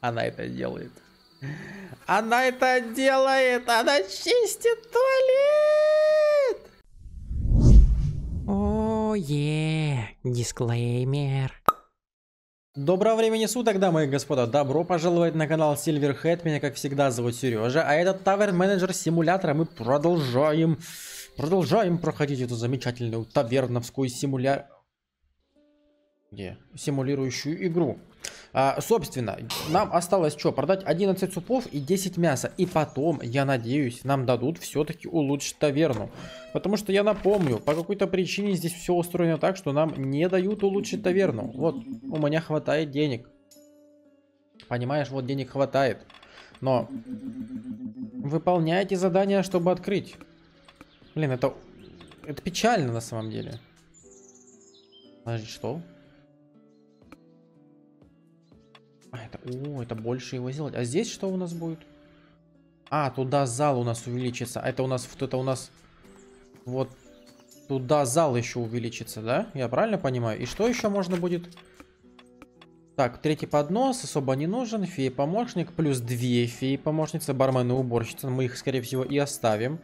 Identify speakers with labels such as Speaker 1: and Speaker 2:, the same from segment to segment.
Speaker 1: Она это делает. Она это делает! Она чистит туалет!
Speaker 2: О, е, дисклеймер.
Speaker 1: Доброго времени суток, дамы и господа. Добро пожаловать на канал Silverhead. Меня, как всегда, зовут Сережа. А этот Тавер Менеджер Симулятора. Мы продолжаем, продолжаем проходить эту замечательную таверновскую симуля... Где? Симулирующую игру. А, собственно, нам осталось что? Продать 11 супов и 10 мяса. И потом, я надеюсь, нам дадут все-таки улучшить таверну. Потому что я напомню, по какой-то причине здесь все устроено так, что нам не дают улучшить таверну. Вот, у меня хватает денег. Понимаешь, вот денег хватает. Но выполняйте задания, чтобы открыть. Блин, это, это печально на самом деле. Подожди, что? А, это, о, это больше его сделать. А здесь что у нас будет? А, туда зал у нас увеличится. А это у нас, вот это у нас, вот туда зал еще увеличится, да? Я правильно понимаю? И что еще можно будет? Так, третий поднос особо не нужен. Фея-помощник. Плюс две феи-помощницы. Бармен и уборщица. Мы их, скорее всего, и оставим.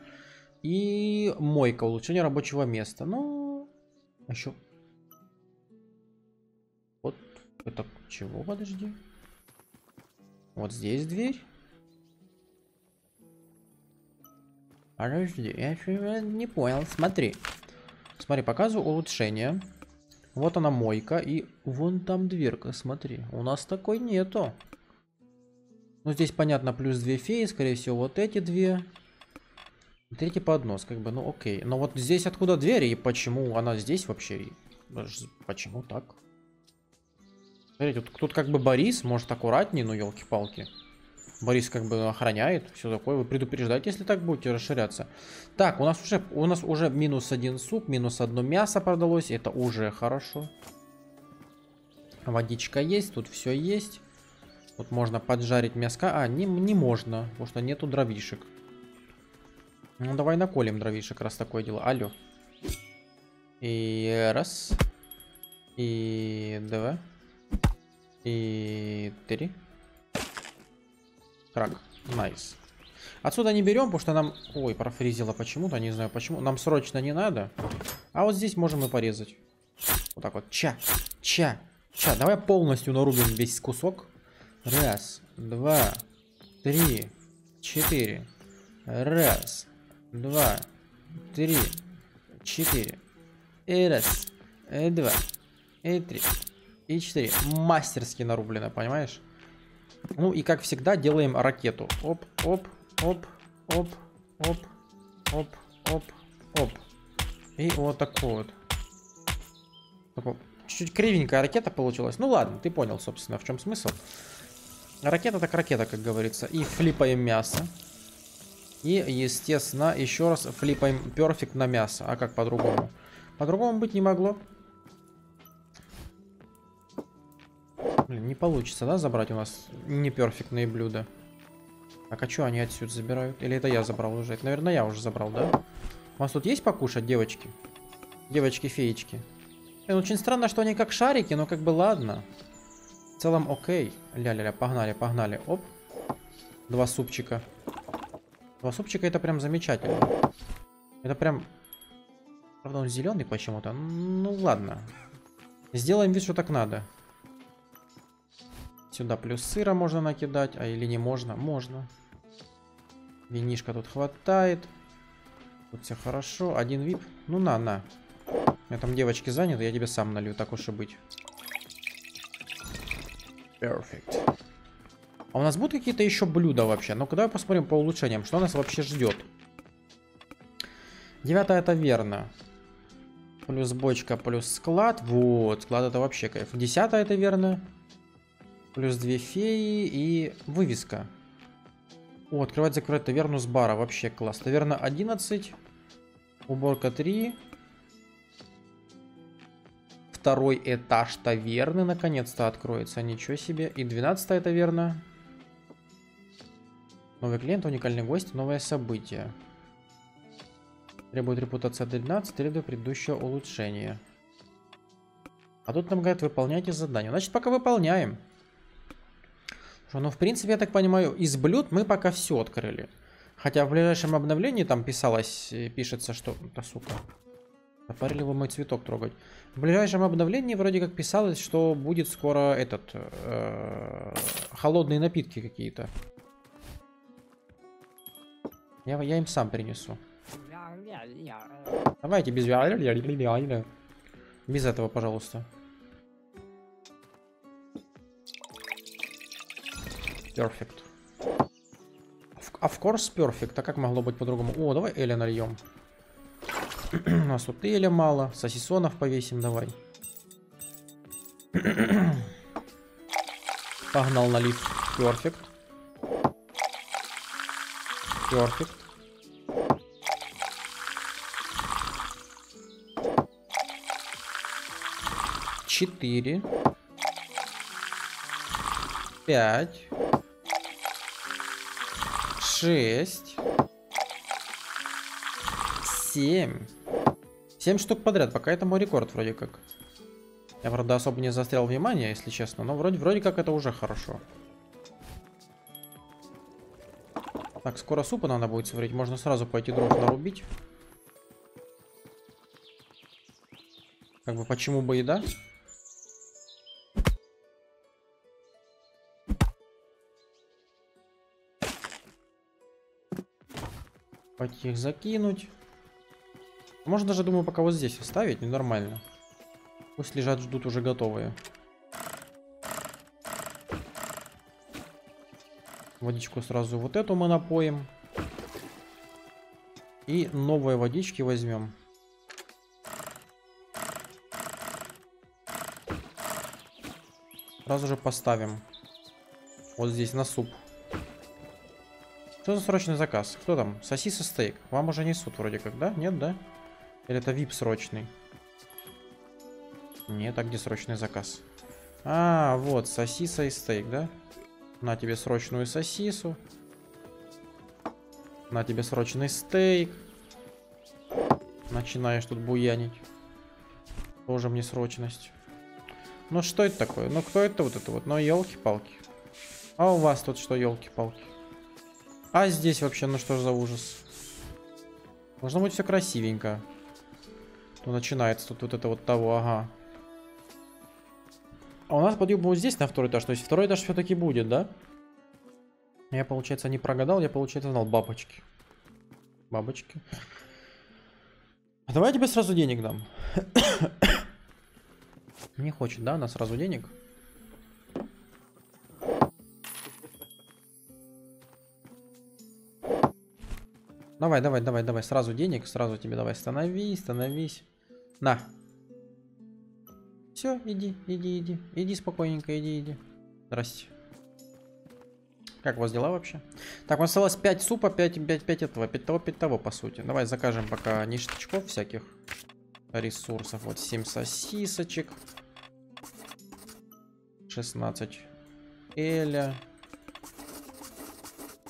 Speaker 1: И мойка. Улучшение рабочего места. Ну, еще... Вот это чего? Подожди. Вот здесь дверь. Подожди, я не понял. Смотри. Смотри, показываю улучшение. Вот она мойка. И вон там дверка, смотри. У нас такой нету. Ну, здесь, понятно, плюс две феи. Скорее всего, вот эти две. Третий поднос, как бы, ну окей. Но вот здесь откуда дверь и почему она здесь вообще? Почему так? Смотрите, тут, тут как бы Борис, может аккуратнее, ну елки-палки. Борис как бы охраняет, все такое. Вы предупреждаете, если так будете расширяться. Так, у нас уже, у нас уже минус один суп, минус одно мясо продалось. Это уже хорошо. Водичка есть, тут все есть. Тут можно поджарить мяска. А, не, не можно, потому что нету дровишек. Ну, давай наколем дровишек, раз такое дело. Алло. И раз. И два. И три. Крак. Nice. Отсюда не берем, потому что нам... Ой, профризило почему-то, не знаю почему. Нам срочно не надо. А вот здесь можем и порезать. Вот так вот. Ча, ча, ча. Давай полностью нарубим весь кусок. Раз, два, три, четыре. Раз, два, три, четыре. И раз, и два, и три, и 4. Мастерски нарублено, понимаешь? Ну и как всегда делаем ракету. Оп, оп, оп, оп, оп, оп, оп, оп. И вот такой вот. Чуть-чуть кривенькая ракета получилась. Ну ладно, ты понял, собственно, в чем смысл. Ракета так ракета, как говорится. И флипаем мясо. И, естественно, еще раз флипаем перфект на мясо. А как по-другому? По-другому быть не могло. Блин, не получится, да, забрать у нас неперфектные блюда? Так, а что они отсюда забирают? Или это я забрал уже? Это, наверное, я уже забрал, да? У вас тут есть покушать, девочки? Девочки-феечки. Очень странно, что они как шарики, но как бы ладно. В целом окей. Ля-ля-ля, погнали, погнали. Оп. Два супчика. Два супчика это прям замечательно. Это прям... Правда, он зеленый почему-то. Ну ладно. Сделаем вид, что так надо. Сюда плюс сыра можно накидать, а или не можно? Можно. Винишка тут хватает. Тут все хорошо. Один вип. Ну на, на. Меня там девочки заняты, я тебе сам налью, так уж и быть. Perfect. А у нас будут какие-то еще блюда вообще? Ну-ка давай посмотрим по улучшениям, что нас вообще ждет. Девятая таверна. Плюс бочка, плюс склад. Вот, склад это вообще кайф. Десятая таверна. Плюс две феи и вывеска. О, открывать, закрывать таверну с бара. Вообще класс. Таверна 11. Уборка 3. Второй этаж таверны наконец-то откроется. Ничего себе. И 12 таверна. Новый клиент, уникальный гость, новое событие. Требует репутация 12, требует предыдущего улучшения. А тут нам говорят, выполняйте задание. Значит, пока выполняем. Ну, в принципе, я так понимаю, из блюд мы пока все открыли. Хотя в ближайшем обновлении там писалось, э, пишется, что... Да, сука. Запарили вы мой цветок трогать. В ближайшем обновлении вроде как писалось, что будет скоро этот... Э, холодные напитки какие-то. Я, я им сам принесу. Давайте без... Без этого, пожалуйста. Perfect. Of course perfect. А как могло быть по-другому? О, давай Эля нальем. У нас тут Эля мало. Сосисонов повесим, давай. Погнал налив. Perfect. Perfect. Четыре. Пять шесть, семь. Семь штук подряд, пока это мой рекорд вроде как. Я, правда, особо не застрял внимание, если честно, но вроде, вроде как это уже хорошо. Так, скоро супа надо будет сварить, можно сразу пойти дров нарубить. Как бы почему бы и да? Пойти их закинуть. Можно даже, думаю, пока вот здесь оставить, ненормально. Пусть лежат, ждут уже готовые. Водичку сразу вот эту мы напоим. И новые водички возьмем. Сразу же поставим. Вот здесь на суп. Что за срочный заказ? Кто там? Сосиса стейк. Вам уже несут вроде как, да? Нет, да? Или это VIP срочный? Нет, а где срочный заказ? А, вот, сосиса и стейк, да? На тебе срочную сосису. На тебе срочный стейк. Начинаешь тут буянить. Тоже мне срочность. Ну что это такое? Ну кто это вот это вот? Ну елки-палки. А у вас тут что, елки-палки? А здесь вообще, ну что за ужас. Должно быть все красивенько. Ну, начинается тут вот это вот того, ага. А у нас подъем будет здесь на второй этаж. То есть второй этаж все-таки будет, да? Я, получается, не прогадал, я, получается, знал бабочки. Бабочки. А давай я тебе сразу денег дам. не хочет, да, она сразу денег? Давай, давай, давай, давай. Сразу денег, сразу тебе давай. Становись, становись. На. Все, иди, иди, иди. Иди спокойненько, иди, иди. Здрасте. Как у вас дела вообще? Так, у нас осталось 5 супа, 5, 5, 5 этого, 5 того, 5 того, по сути. Давай закажем пока ништячков всяких ресурсов. Вот 7 сосисочек. 16 эля.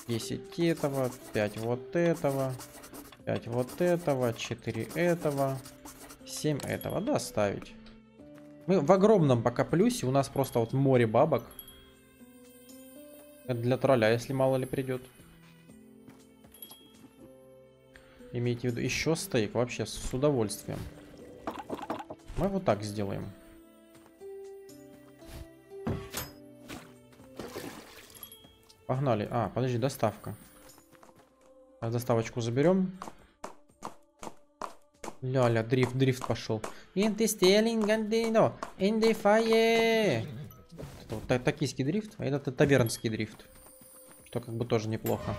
Speaker 1: 10 этого, 5 вот этого, 5 вот этого, 4 этого, 7 этого. Доставить. Мы в огромном пока плюсе, у нас просто вот море бабок. Это для тролля, если мало ли придет. Имейте в виду, еще стейк, вообще с удовольствием. Мы вот так сделаем. Погнали. А, подожди, доставка. Сейчас доставочку заберем. Ля-ля, дрифт, дрифт пошел. In the stealing Gandino, in the fire. Это вот токийский дрифт, а это тавернский дрифт. Что как бы тоже неплохо.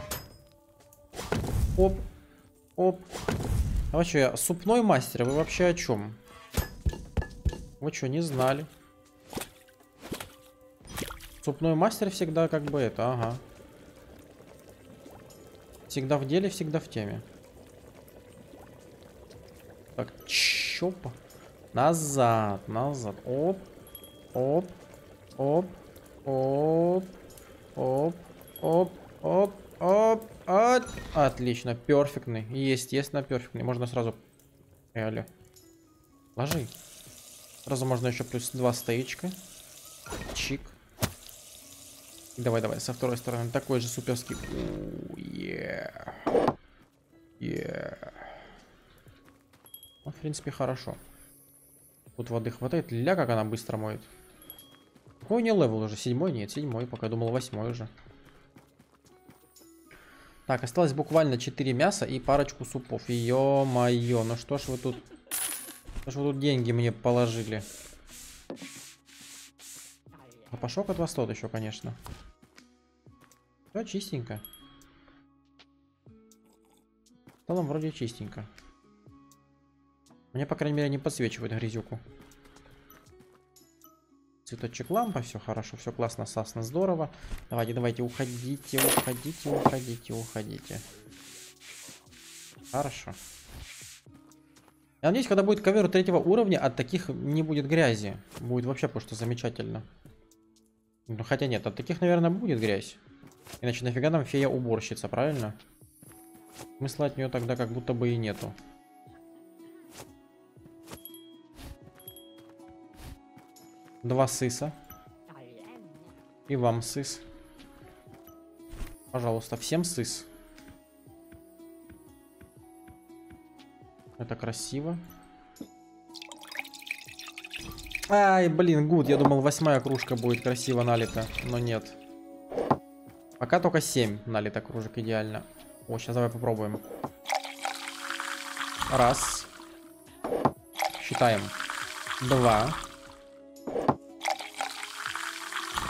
Speaker 1: Оп, оп. А я супной мастер, вы вообще о чем? Вы что, не знали? Цепной мастер всегда как бы это, ага. Всегда в деле, всегда в теме. Так, чопа. Назад, назад. Оп, оп, оп, оп, оп, оп, оп, оп. От... Отлично, перфектный. Естественно, перфектный. Можно сразу... Реально. Ложи. Сразу можно еще плюс два стоечка. Чик. Давай, давай, со второй стороны. Такой же суперский. У, yeah. Yeah. Ну, в принципе, хорошо. Тут воды хватает. Ля, как она быстро моет. Какой у нее level уже? Седьмой? Нет, седьмой. Пока думал восьмой уже. Так, осталось буквально 4 мяса и парочку супов. Ё-моё, ну что ж вы тут... Что ж вы тут деньги мне положили? А пошок от вас тот еще, конечно. Все чистенько. В целом вроде чистенько. Мне, по крайней мере, не подсвечивает грязюку. Цветочек лампа, все хорошо, все классно, сасно, здорово. Давайте, давайте, уходите, уходите, уходите, уходите. Хорошо. Я надеюсь, когда будет ковер третьего уровня, от таких не будет грязи. Будет вообще просто замечательно. Ну, хотя нет, от таких, наверное, будет грязь. Иначе нафига нам фея уборщица, правильно? Смысла от нее тогда как будто бы и нету. Два сыса. И вам сыс. Пожалуйста, всем сыс. Это красиво. Ай, блин, гуд. Я думал, восьмая кружка будет красиво налита, но нет. Пока только 7 налито кружек, идеально. О, сейчас давай попробуем. Раз. Считаем. Два.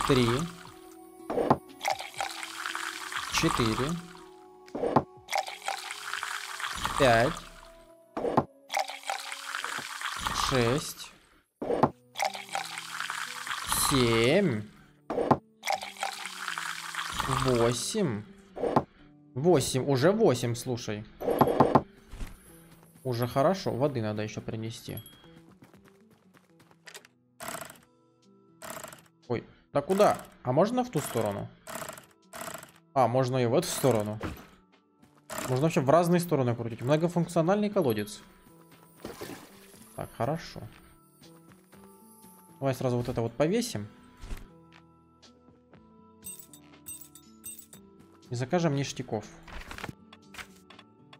Speaker 1: Три. Четыре. Пять. Шесть. Семь. Восемь. Восемь. Уже восемь, слушай. Уже хорошо. Воды надо еще принести. Ой, да куда? А можно в ту сторону? А, можно и в эту сторону. Можно вообще в разные стороны крутить. Многофункциональный колодец. Так, хорошо. Давай сразу вот это вот повесим. И закажем ништяков.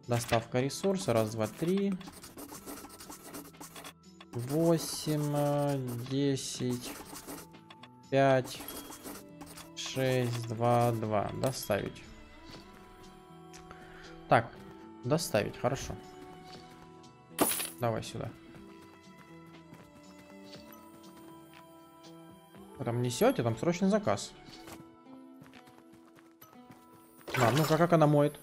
Speaker 1: Доставка ресурса. Раз, два, три. Восемь, десять, пять, шесть, два, два. Доставить. Так, доставить, хорошо. Давай сюда. Там несете, там срочный заказ. А, ну-ка, как она моет?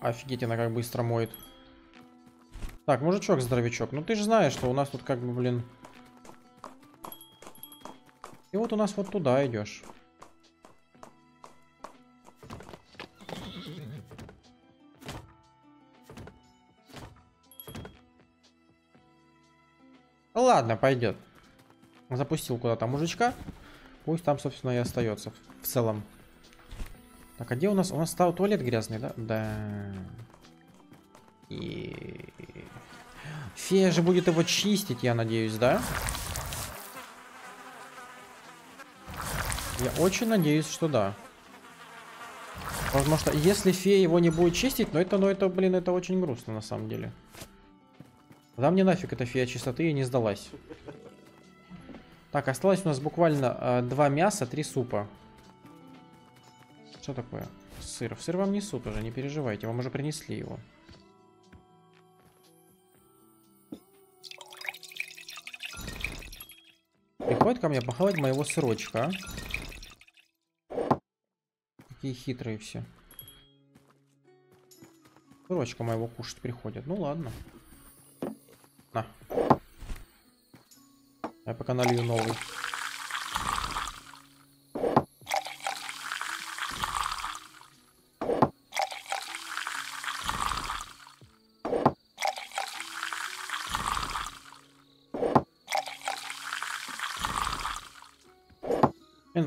Speaker 1: Офигеть, она как быстро моет. Так, мужичок, здоровячок. Ну ты же знаешь, что у нас тут как бы, блин... И вот у нас вот туда идешь. Ладно, пойдет. Запустил куда-то мужичка. Пусть там, собственно, и остается в целом. Так, а где у нас? У нас стал туалет грязный, да? Да. И... Фея же будет его чистить, я надеюсь, да? Я очень надеюсь, что да. Потому что если фея его не будет чистить, ну это, ну это, блин, это очень грустно на самом деле. Да мне нафиг эта фея чистоты и не сдалась. Так, осталось у нас буквально э, два мяса, три супа. Что такое? Сыр. Сыр вам несут уже, не переживайте, вам уже принесли его. Приходит ко мне похавать моего сырочка. а. Какие хитрые все. Сырочка моего кушать приходят. Ну ладно. На. Я пока налью новый.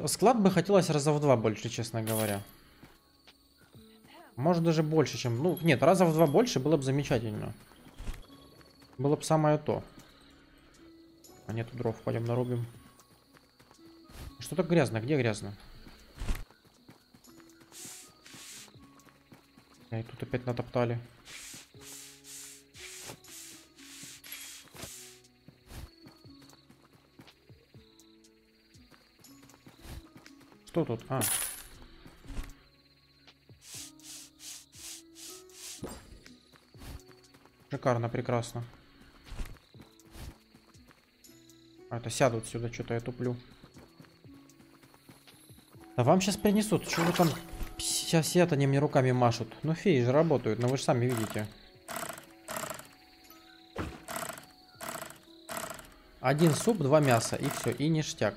Speaker 1: Склад бы хотелось раза в два больше, честно говоря. Может даже больше, чем... Ну, нет, раза в два больше было бы замечательно. Было бы самое то. А нету дров, пойдем нарубим. Что-то грязно. Где грязно? И тут опять натоптали. Что тут? А. Шикарно, прекрасно. Это сядут сюда, что-то я туплю. Да вам сейчас принесут. Что вы там сейчас сидят, они мне руками машут. Ну феи же работают, но вы же сами видите. Один суп, два мяса, и все, и ништяк.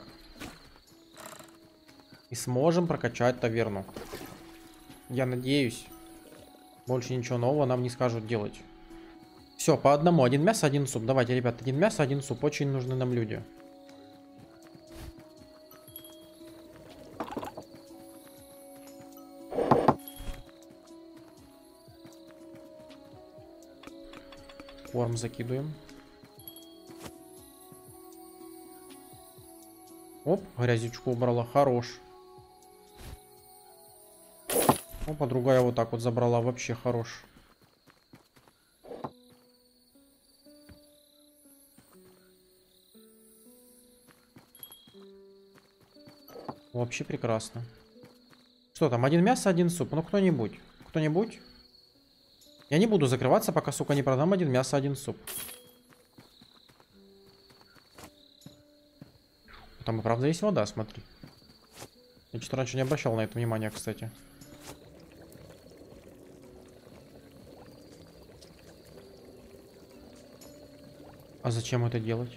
Speaker 1: И сможем прокачать таверну. Я надеюсь. Больше ничего нового нам не скажут делать. Все, по одному. Один мясо, один суп. Давайте, ребят, один мясо, один суп. Очень нужны нам люди. Корм закидываем. Оп, грязючку убрала. Хорош. Опа, другая вот так вот забрала. Вообще хорош. Вообще прекрасно. Что там, один мясо, один суп. Ну, кто-нибудь. Кто-нибудь? Я не буду закрываться, пока, сука, не продам один мясо, один суп. Там и правда есть вода, смотри. Я что-то раньше не обращал на это внимания, кстати. А зачем это делать?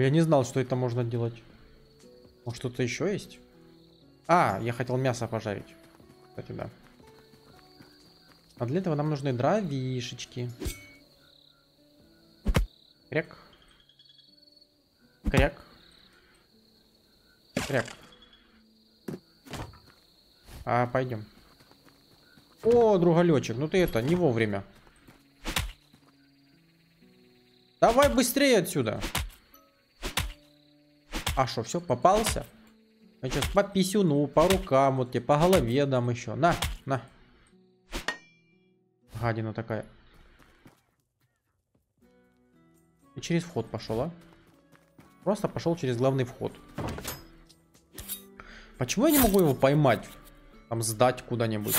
Speaker 1: Я не знал, что это можно делать. Может, что-то еще есть? А, я хотел мясо пожарить. Кстати, да. А для этого нам нужны дровишечки. Кряк. Кряк. Кряк. А, пойдем. О, друголечек, ну ты это, не вовремя. Давай быстрее отсюда. А что, все, попался? Я сейчас по писюну, по рукам, вот тебе по голове дам еще. На, на. Гадина такая. И через вход пошел, а? Просто пошел через главный вход. Почему я не могу его поймать? Там сдать куда-нибудь.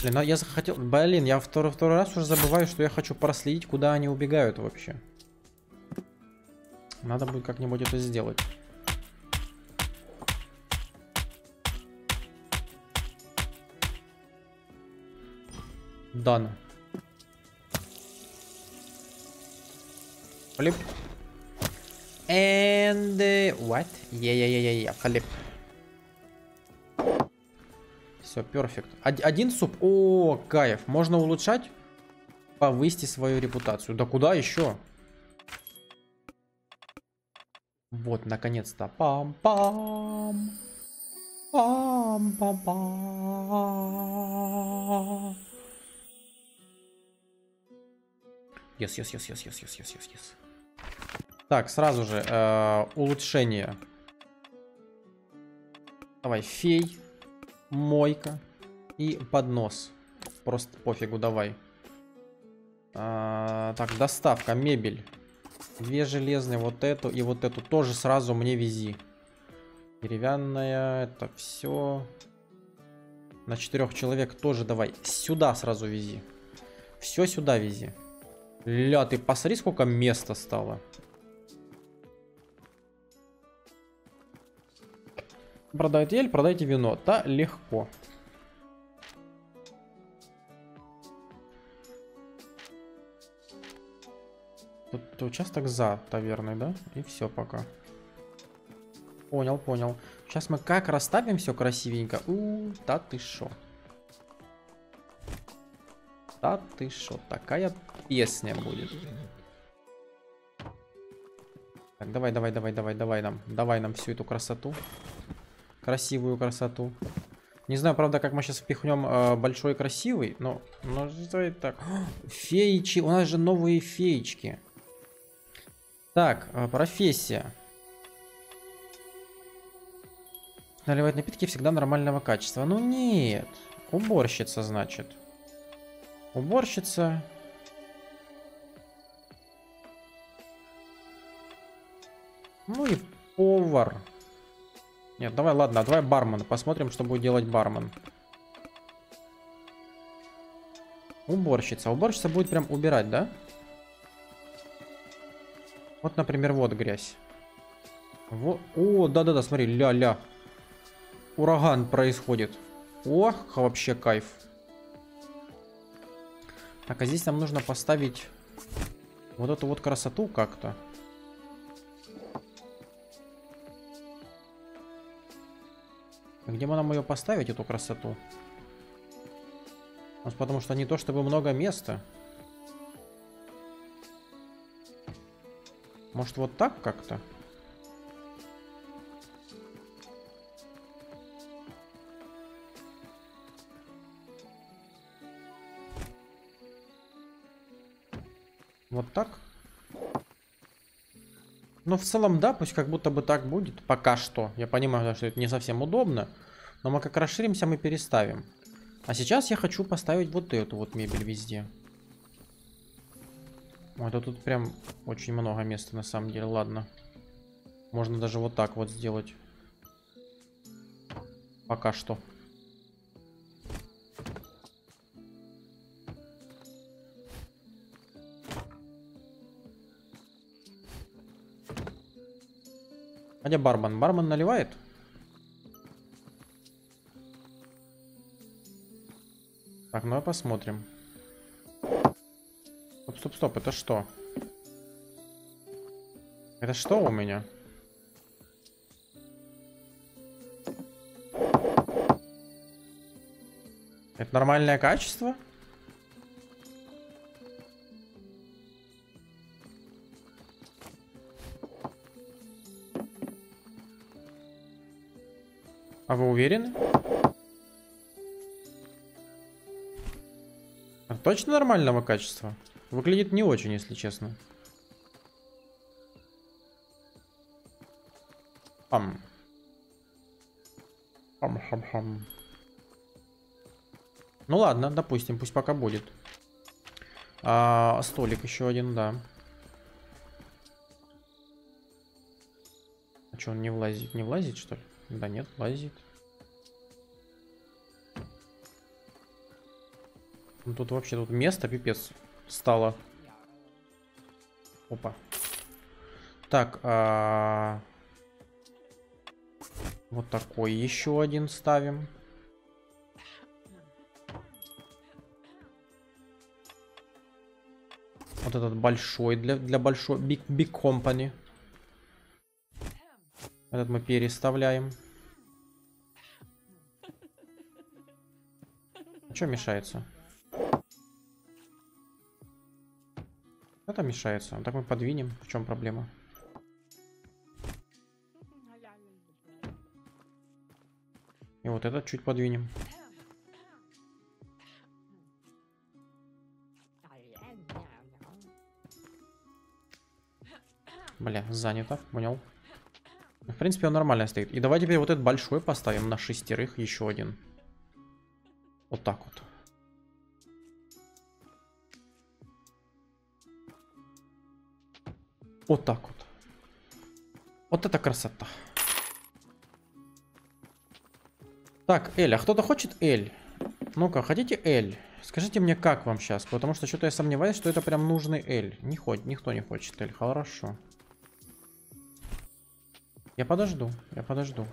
Speaker 1: Блин, а я захотел... Блин, я второй, второй раз уже забываю, что я хочу проследить, куда они убегают вообще. Надо будет как-нибудь это сделать. Done. Flip. And uh, what? Yeah, yeah, yeah, yeah, yeah. Flip. Все, перфект. Один суп. О, кайф. Можно улучшать? Повысить свою репутацию. Да куда еще? Вот, наконец-то. Пам-пам. Пам-пам-пам. Yes, yes, yes, yes, yes, yes, yes, yes, yes. Так, сразу же э, улучшение. Давай, фей, мойка и поднос. Просто пофигу, давай. А, так, доставка, мебель. Две железные, вот эту и вот эту тоже сразу мне вези. Деревянная, это все. На четырех человек тоже давай. Сюда сразу вези. Все сюда вези. Ля, ты посмотри, сколько места стало. Продайте ель, продайте вино. Да, легко. Тут участок за таверной, да? И все пока. Понял, понял. Сейчас мы как расставим все красивенько. У, -у да ты шо. Да ты шо. Такая песня будет. Так, давай, давай, давай, давай, давай нам. Давай нам всю эту красоту. Красивую красоту. Не знаю, правда, как мы сейчас впихнем э, большой красивый, но... но что это так? О, феечки, у нас же новые феечки. Так, э, профессия. Наливать напитки всегда нормального качества. Ну нет. Уборщица, значит. Уборщица. Ну и повар. Нет, давай, ладно, давай бармен. Посмотрим, что будет делать бармен. Уборщица. Уборщица будет прям убирать, да? Вот, например, вот грязь. Вот. О, да-да-да, смотри, ля-ля. Ураган происходит. Ох, вообще кайф. Так, а здесь нам нужно поставить вот эту вот красоту как-то. Где мы нам ее поставить, эту красоту? Может, потому что не то чтобы много места. Может, вот так как-то? Вот так? Ну, в целом, да, пусть как будто бы так будет. Пока что. Я понимаю, что это не совсем удобно. Но мы как расширимся, мы переставим. А сейчас я хочу поставить вот эту вот мебель везде. Ой, это тут прям очень много места на самом деле. Ладно. Можно даже вот так вот сделать. Пока что. А где бармен? Бармен наливает? Так, ну и посмотрим. Стоп, стоп, стоп, это что? Это что у меня? Это нормальное качество? А вы уверены? А точно нормального качества? Выглядит не очень, если честно. Пам. Пам-хам-хам. Ну ладно, допустим, пусть пока будет. А, столик еще один, да. А что, он не влазит? Не влазит, что ли? Да нет, влазит. Ну, тут вообще тут место пипец стало. Опа. Так, а... вот такой еще один ставим. Вот этот большой для, для большой big, big company. Этот мы переставляем. Что мешается? Это мешается. Так мы подвинем. В чем проблема? И вот этот чуть подвинем. Бля, занято, понял. В принципе, он нормально стоит. И давай теперь вот этот большой поставим на шестерых, еще один. Вот так вот. Вот так вот. Вот это красота. Так, Эль, а кто-то хочет Эль? Ну-ка, хотите Эль? Скажите мне, как вам сейчас? Потому что что-то я сомневаюсь, что это прям нужный Эль. Не хоть, никто не хочет Эль. Хорошо. Я подожду, я подожду.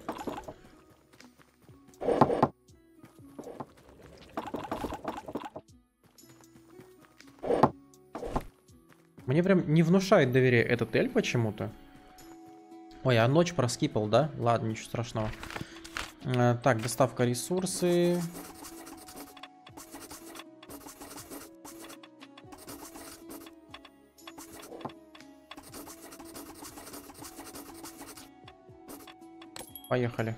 Speaker 1: Мне прям не внушает доверие этот Эль почему-то. Ой, а ночь проскипал, да? Ладно, ничего страшного. Э, так, доставка ресурсы. Поехали.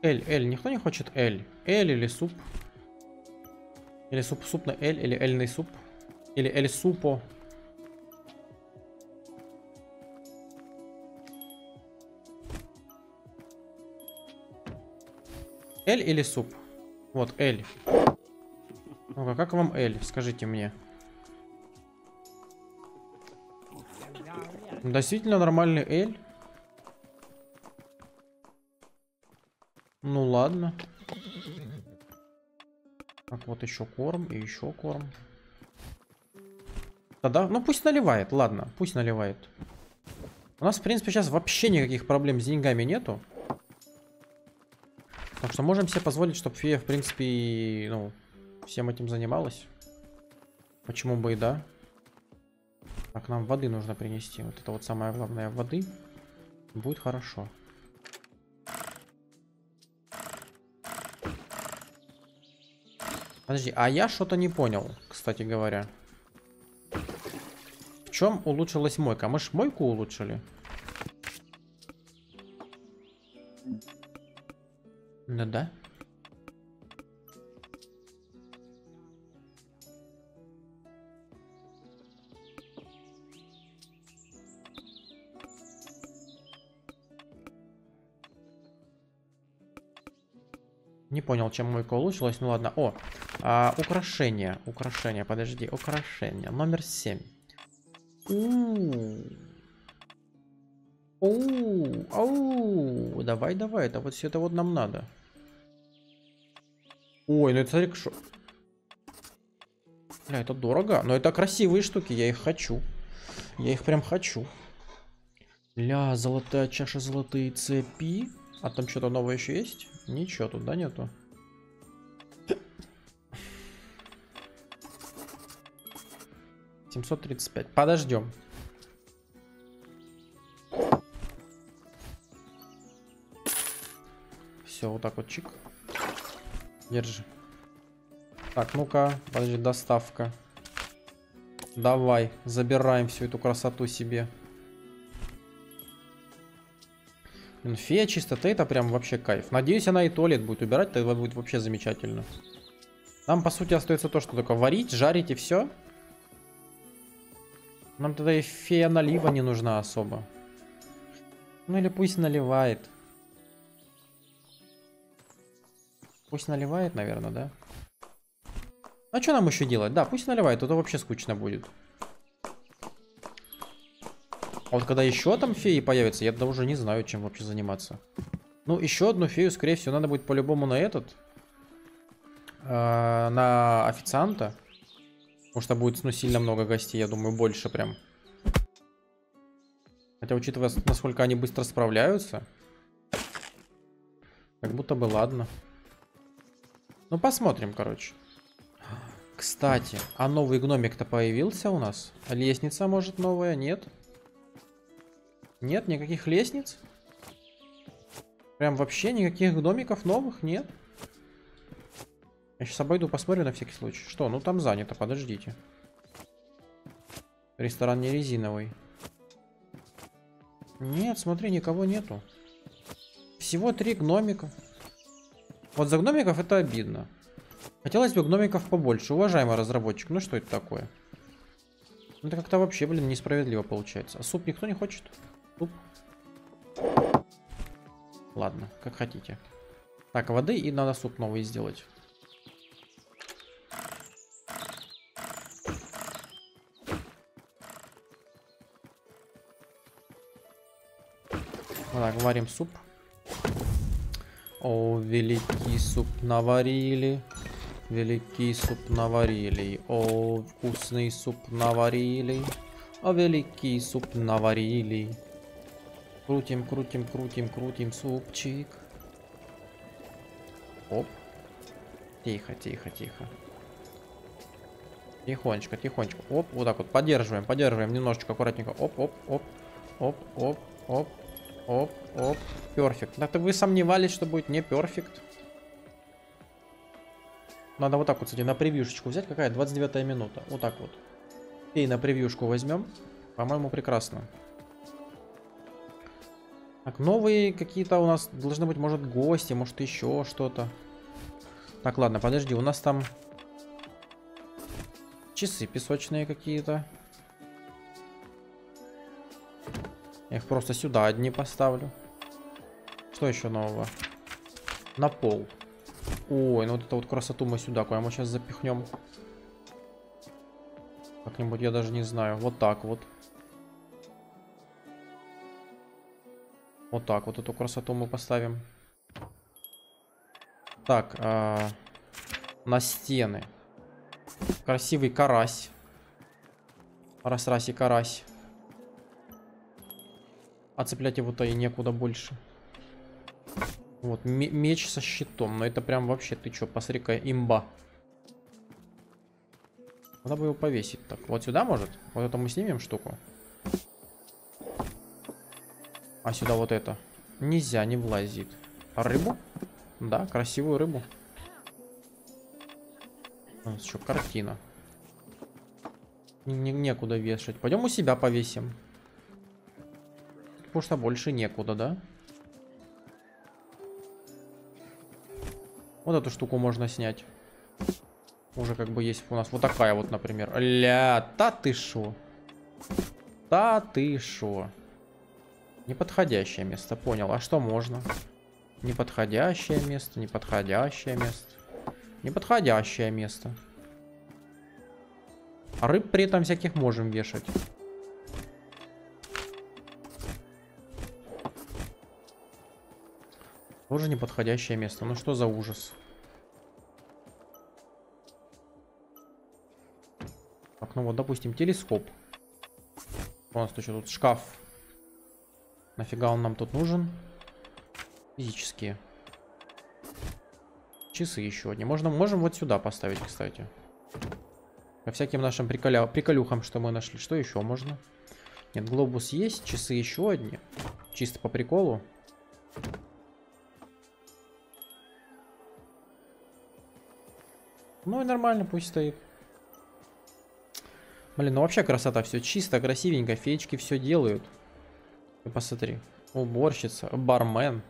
Speaker 1: Эль, Эль, никто не хочет Эль? Эль или суп? Или суп-суп на Эль, или эльный суп? Или Эль Эль или суп? Вот, Эль. Ну-ка, как вам Эль? Скажите мне. Действительно нормальный Эль? Ну ладно. Так, вот еще корм и еще корм. Тогда, ну пусть наливает, ладно, пусть наливает. У нас, в принципе, сейчас вообще никаких проблем с деньгами нету. Так что можем себе позволить, чтобы фея, в принципе, ну, всем этим занималась. Почему бы и да. Так, нам воды нужно принести. Вот это вот самое главное, воды. Будет хорошо. Подожди, а я что-то не понял, кстати говоря. В чем улучшилась мойка? Мы ж мойку улучшили. Да-да. Не понял, чем мойка улучшилась. Ну ладно. О, а, украшение. Украшение, подожди. Украшение. Номер 7. Оу, оу, давай, давай, это вот все это вот нам надо. Ой, ну это смотри, что... Бля, это дорого, но это красивые штуки, я их хочу. Я их прям хочу. Ля, золотая чаша, золотые цепи. А там что-то новое еще есть? Ничего тут, да, нету? Семьсот тридцать пять. Подождем. Все, вот так вот чик. Держи. Так, ну-ка, подожди, доставка. Давай, забираем всю эту красоту себе. Фея чистоты это прям вообще кайф. Надеюсь, она и туалет будет убирать, тогда будет вообще замечательно. Нам, по сути, остается то, что только варить, жарить и все. Нам тогда и фея налива не нужна особо. Ну или пусть наливает. Пусть наливает, наверное, да? А что нам еще делать? Да, пусть наливает, а то вообще скучно будет. А вот когда еще там феи появятся, я тогда уже не знаю, чем вообще заниматься. Ну, еще одну фею, скорее всего, надо будет по-любому на этот. Э, на официанта. Потому что будет, ну, сильно много гостей, я думаю, больше прям. Хотя, учитывая, насколько они быстро справляются. Как будто бы ладно. Ну, посмотрим, короче. Кстати, а новый гномик-то появился у нас? Лестница, может, новая? Нет? Нет, никаких лестниц? Прям вообще никаких гномиков новых? Нет? Я сейчас обойду, посмотрю на всякий случай. Что? Ну там занято, подождите. Ресторан не резиновый. Нет, смотри, никого нету. Всего три гномика. Вот за гномиков это обидно. Хотелось бы гномиков побольше. Уважаемый разработчик, ну что это такое? Ну, это как-то вообще, блин, несправедливо получается. А суп никто не хочет? Суп? Ладно, как хотите. Так, воды и надо суп новый сделать. Так, варим суп. О, великий суп наварили. Великий суп наварили. О, вкусный суп наварили. О, великий суп наварили. Крутим, крутим, крутим, крутим супчик. Оп. Тихо, тихо, тихо. Тихонечко, тихонечко. Оп, вот так вот. Поддерживаем, поддерживаем. Немножечко аккуратненько. Оп, оп, оп. Оп, оп, оп. Оп, оп. Перфект. Да-то вы сомневались, что будет не перфект. Надо вот так вот, кстати, на превьюшечку взять. Какая? 29 минута. Вот так вот. И на превьюшку возьмем. По-моему, прекрасно. Так, новые какие-то у нас должны быть, может, гости, может, еще что-то. Так, ладно, подожди, у нас там часы песочные какие-то. Я их просто сюда одни поставлю. Что еще нового? На пол. Ой, ну вот эту вот красоту мы сюда куда мы сейчас запихнем. Как-нибудь, я даже не знаю. Вот так вот. Вот так вот эту красоту мы поставим. Так, а, на стены. Красивый карась. Раз-раз и карась. А цеплять его-то и некуда больше. Вот, меч со щитом. Но это прям вообще, ты чё, посмотри-ка, имба. Надо бы его повесить. Так, вот сюда может? Вот это мы снимем штуку. А сюда вот это. Нельзя, не влазит. А рыбу? Да, красивую рыбу. У нас еще картина. Не, некуда вешать. Пойдем у себя повесим. Потому что больше некуда, да? Вот эту штуку можно снять. Уже как бы есть у нас вот такая вот, например. Ля, та ты шо? Та ты шо? Неподходящее место, понял. А что можно? Неподходящее место, неподходящее место. Неподходящее место. А рыб при этом всяких можем вешать. Тоже неподходящее место. Ну что за ужас? Так, ну вот, допустим, телескоп. У нас тут что тут шкаф Нафига он нам тут нужен? Физические. Часы еще одни. Можно, можем вот сюда поставить, кстати. По всяким нашим приколя... приколюхам, что мы нашли. Что еще можно? Нет, глобус есть, часы еще одни. Чисто по приколу. Ну и нормально, пусть стоит. Блин, ну вообще красота, все чисто, красивенько, феечки все делают. Ты посмотри. Уборщица, бармен.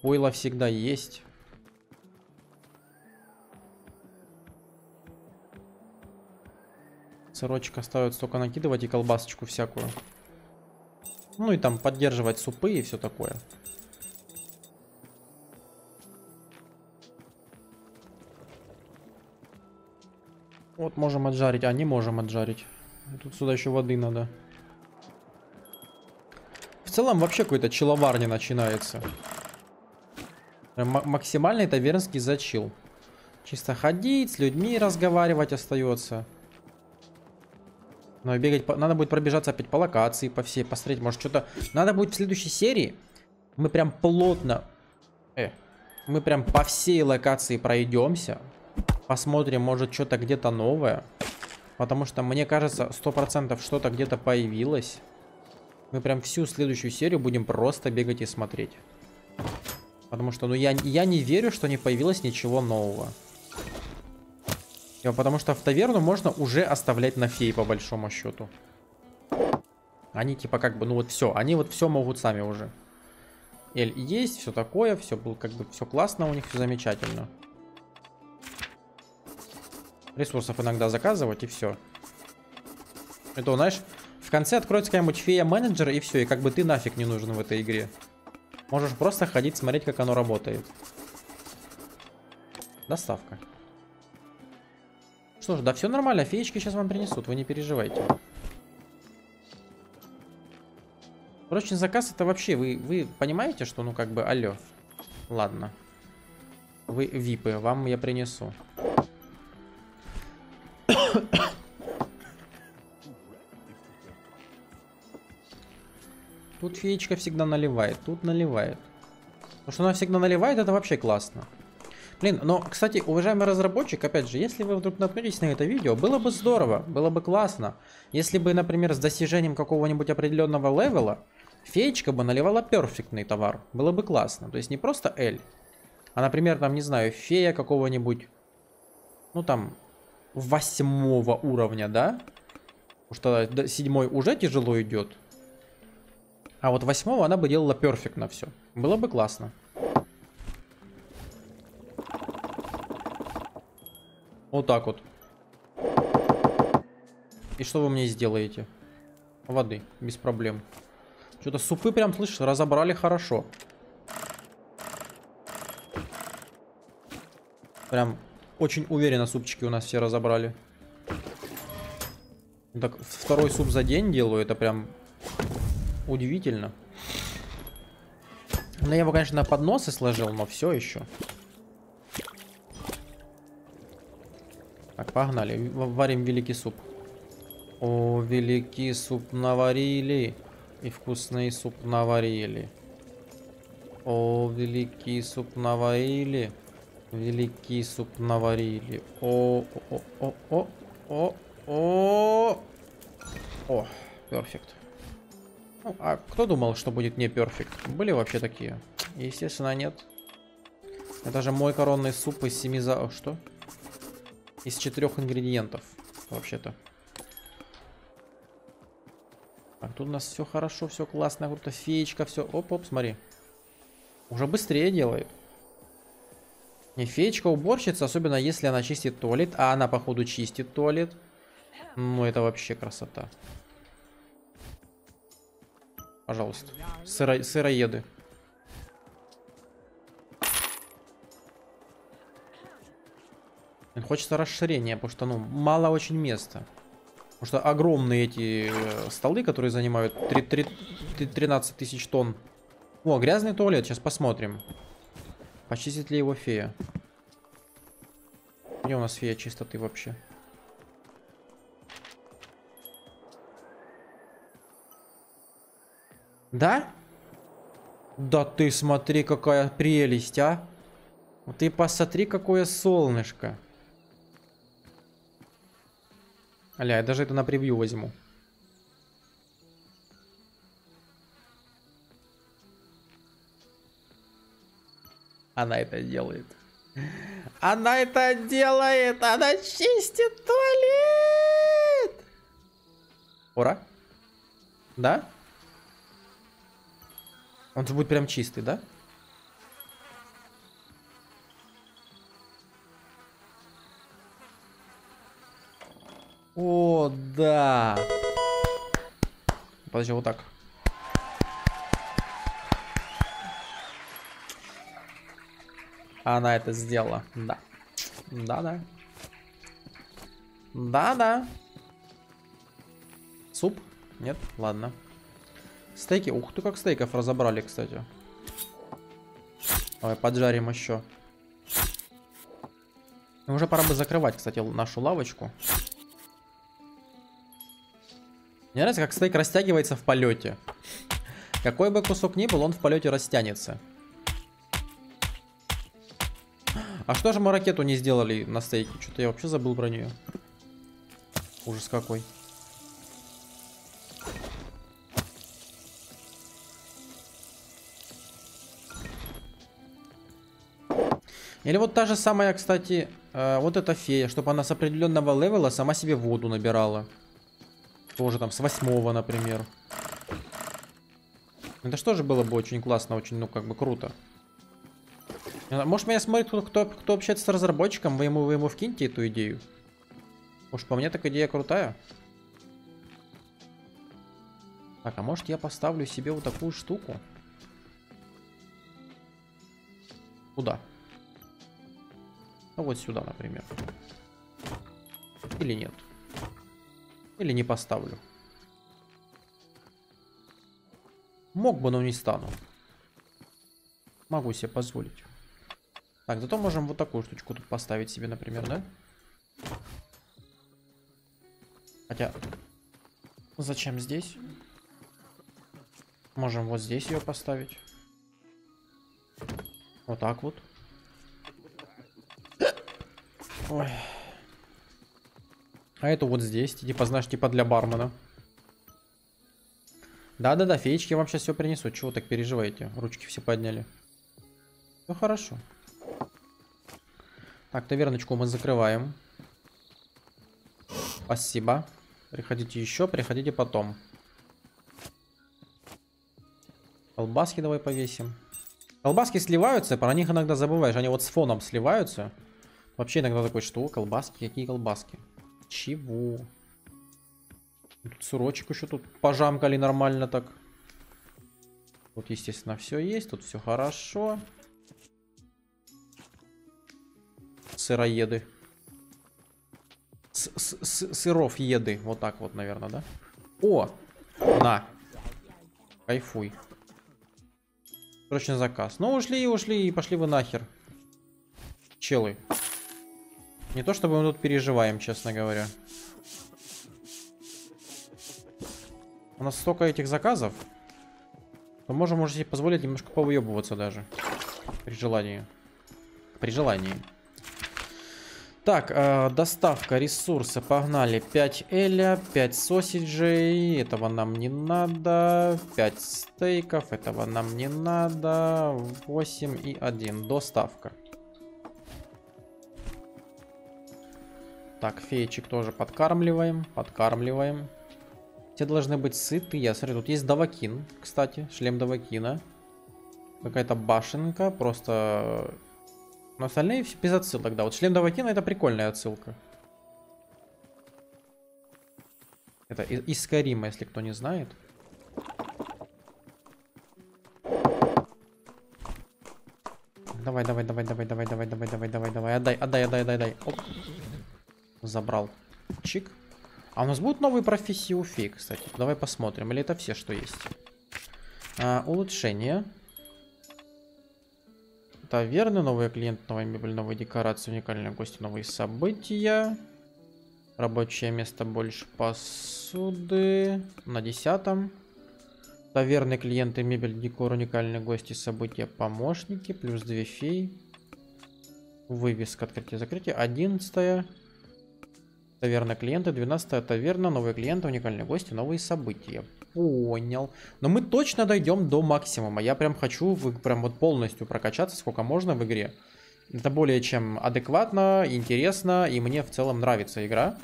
Speaker 1: Пойло всегда есть. Сырочек оставят столько накидывать и колбасочку всякую. Ну и там поддерживать супы и все такое. Вот можем отжарить. А, не можем отжарить. Тут сюда еще воды надо. В целом вообще какой-то человар не начинается. М максимальный тавернский зачил. Чисто ходить, с людьми разговаривать остается. Но бегать, по... надо будет пробежаться опять по локации, по всей, посмотреть, может что-то... Надо будет в следующей серии, мы прям плотно... Э, мы прям по всей локации пройдемся. Посмотрим, может что-то где-то новое. Потому что, мне кажется, 100% что-то где-то появилось. Мы прям всю следующую серию будем просто бегать и смотреть. Потому что, ну, я, я не верю, что не появилось ничего нового. Потому что в таверну можно уже оставлять на фей, по большому счету. Они типа как бы, ну вот все, они вот все могут сами уже. Эль есть, все такое, все было как бы, все классно у них, все замечательно. Ресурсов иногда заказывать и все. Это, знаешь, в конце откроется какая-нибудь фея-менеджер и все, и как бы ты нафиг не нужен в этой игре. Можешь просто ходить, смотреть, как оно работает. Доставка. Что ж, да все нормально, феечки сейчас вам принесут, вы не переживайте. Срочный заказ это вообще, вы, вы понимаете, что ну как бы, алло. Ладно. Вы випы, вам я принесу. Тут феечка всегда наливает, тут наливает. Потому что она всегда наливает, это вообще классно. Блин, но, кстати, уважаемый разработчик, опять же, если вы вдруг наткнетесь на это видео, было бы здорово, было бы классно, если бы, например, с достижением какого-нибудь определенного левела, феечка бы наливала перфектный товар. Было бы классно. То есть не просто L, а, например, там, не знаю, фея какого-нибудь, ну там, восьмого уровня, да? Потому что седьмой уже тяжело идет. А вот восьмого она бы делала перфектно все. Было бы классно. Вот так вот. И что вы мне сделаете? Воды, без проблем. Что-то супы прям, слышишь, разобрали хорошо. Прям очень уверенно супчики у нас все разобрали. Так, второй суп за день делаю, это прям удивительно. Ну, я его, конечно, на подносы сложил, но все еще. Так, погнали. Варим великий суп. О, великий суп наварили. И вкусный суп наварили. О, великий суп наварили. Великий суп наварили. О, о, о, о, о, о. О, перфект. А кто думал, что будет не перфект? Были вообще такие? Естественно, нет. Это же мой коронный суп из семи за... Что? Из четырех ингредиентов, вообще-то. Так, тут у нас все хорошо, все классно, круто. Феечка, все. Оп-оп, смотри. Уже быстрее делает. Не, феечка уборщица, особенно если она чистит туалет. А она, походу, чистит туалет. Ну, это вообще красота. Пожалуйста. Сыро... Сыроеды. Хочется расширения, потому что, ну, мало очень места. Потому что огромные эти э, столы, которые занимают 3, 3, 13 тысяч тонн. О, грязный туалет, сейчас посмотрим. Почистит ли его фея? Где у нас фея чистоты вообще? Да? Да ты смотри, какая прелесть, а. Ты посмотри, какое солнышко. Аля, я даже это на превью возьму. Она это делает. Она это делает! Она чистит туалет! Ура! Да? Он же будет прям чистый, да? О, да. Подожди, вот так. Она это сделала. Да. Да-да. Да-да. Суп? Нет? Ладно. Стейки. Ух ты, как стейков разобрали, кстати. Давай, поджарим еще. Ну, уже пора бы закрывать, кстати, нашу лавочку. Мне нравится, как стейк растягивается в полете. Какой бы кусок ни был, он в полете растянется. А что же мы ракету не сделали на стейке? Что-то я вообще забыл про нее. Ужас какой. Или вот та же самая, кстати, э, вот эта фея, чтобы она с определенного левела сама себе воду набирала. Тоже там с восьмого, например. Это что же было бы очень классно, очень, ну, как бы круто. Может, меня смотрит кто, кто, кто общается с разработчиком, вы ему, вы ему вкиньте эту идею. Может, по мне так идея крутая. Так, а может я поставлю себе вот такую штуку? Куда? Ну вот сюда, например. Или нет. Или не поставлю. Мог бы, но не стану. Могу себе позволить. Так, зато можем вот такую штучку тут поставить себе, например, да? Хотя, зачем здесь? Можем вот здесь ее поставить. Вот так вот. Ой. А это вот здесь, типа, знаешь, типа для бармена. Да-да-да, феечки вам сейчас все принесут. Чего так переживаете? Ручки все подняли. Ну хорошо. Так, таверночку мы закрываем. Спасибо. Приходите еще, приходите потом. Колбаски давай повесим. Колбаски сливаются, про них иногда забываешь. Они вот с фоном сливаются. Вообще иногда такой, что колбаски? Какие колбаски? Чего? Тут сырочек еще тут пожамкали нормально так. Тут, естественно, все есть. Тут все хорошо. Сыроеды. С -с -с Сыров еды. Вот так вот, наверное, да? О! На. Кайфуй. Срочный заказ. Ну, ушли, ушли и пошли вы нахер. Челы. Не то чтобы мы тут переживаем, честно говоря. У нас столько этих заказов. Мы можем, может себе позволить немножко повыебываться даже. При желании. При желании. Так, э, доставка ресурса, погнали. 5 эля, 5 сосиджей, этого нам не надо. 5 стейков, этого нам не надо. 8 и 1, доставка. Так, феечек тоже подкармливаем, подкармливаем. Все должны быть сыты. Я смотрю, тут есть давакин, кстати, шлем давакина. Какая-то башенка, просто но остальные все без отсылок, да. Вот шлем Давакина это прикольная отсылка. Это из, если кто не знает. Давай, давай, давай, давай, давай, давай, давай, давай, давай, давай. Отдай, отдай, отдай, отдай, отдай. Оп. Забрал. Чик. А у нас будут новые профессии у фей, кстати. Давай посмотрим. Или это все, что есть? А, улучшение. Таверны, новые клиенты, новая мебель, новые декорации, уникальные гости, новые события. Рабочее место больше посуды. На десятом. Таверны, клиенты, мебель, декор, уникальные гости, события, помощники. Плюс две феи. Вывеска, открытие, закрытие. Одиннадцатая. Таверна клиенты, 12 таверна, новые клиенты, уникальные гости, новые события. Понял. Но мы точно дойдем до максимума. Я прям хочу прям вот полностью прокачаться, сколько можно в игре. Это более чем адекватно, интересно, и мне в целом нравится игра.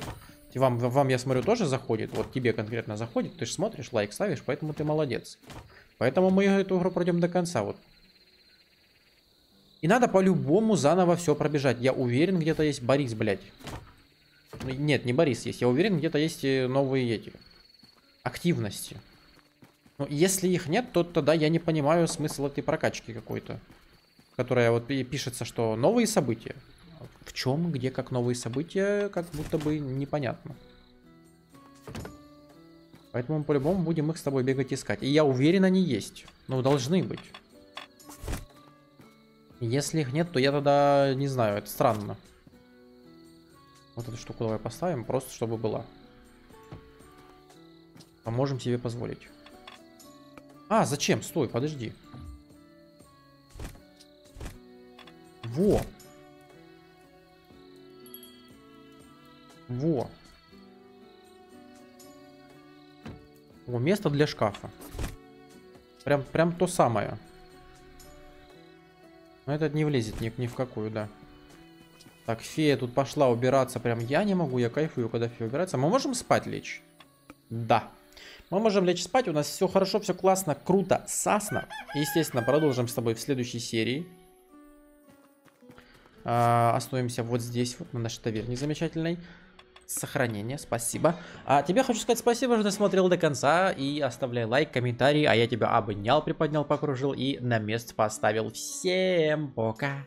Speaker 1: Вам, вам, я смотрю, тоже заходит. Вот тебе конкретно заходит. Ты же смотришь, лайк ставишь, поэтому ты молодец. Поэтому мы эту игру пройдем до конца. Вот. И надо по-любому заново все пробежать. Я уверен, где-то есть Борис, блядь. Ну, нет, не Борис есть. Я уверен, где-то есть новые эти активности. Но если их нет, то тогда я не понимаю смысл этой прокачки какой-то. Которая вот пишется, что новые события. В чем, где, как новые события, как будто бы непонятно. Поэтому по-любому будем их с тобой бегать искать. И я уверен, они есть. Ну, должны быть. Если их нет, то я тогда не знаю, это странно. Вот эту штуку давай поставим, просто чтобы была. А можем себе позволить. А, зачем? Стой, подожди. Во. Во. О, место для шкафа. Прям, прям то самое. Но этот не влезет ни, ни в какую, да. Так, фея тут пошла убираться. Прям я не могу, я кайфую, когда фея убирается. Мы можем спать лечь? Да. Мы можем лечь спать. У нас все хорошо, все классно, круто, сасно. Естественно, продолжим с тобой в следующей серии. А, остановимся вот здесь, вот на нашей таверне замечательной. Сохранение, спасибо. А тебе хочу сказать спасибо, что ты смотрел до конца. И оставляй лайк, комментарий. А я тебя обнял, приподнял, покружил и на место поставил. Всем пока.